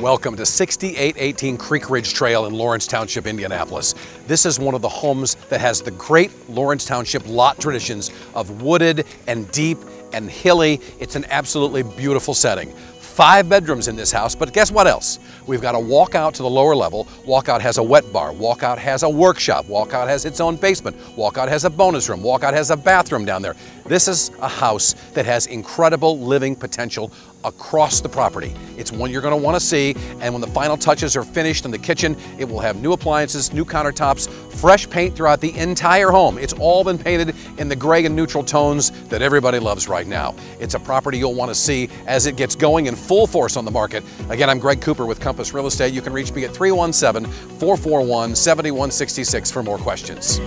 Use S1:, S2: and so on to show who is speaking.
S1: Welcome to 6818 Creek Ridge Trail in Lawrence Township, Indianapolis. This is one of the homes that has the great Lawrence Township lot traditions of wooded and deep and hilly. It's an absolutely beautiful setting five bedrooms in this house, but guess what else? We've got a walkout to the lower level. Walkout has a wet bar. Walkout has a workshop. Walkout has its own basement. Walkout has a bonus room. Walkout has a bathroom down there. This is a house that has incredible living potential across the property. It's one you're going to want to see, and when the final touches are finished in the kitchen, it will have new appliances, new countertops, fresh paint throughout the entire home. It's all been painted in the gray and neutral tones that everybody loves right now. It's a property you'll want to see as it gets going in full force on the market. Again, I'm Greg Cooper with Compass Real Estate. You can reach me at 317 441 7166 for more questions.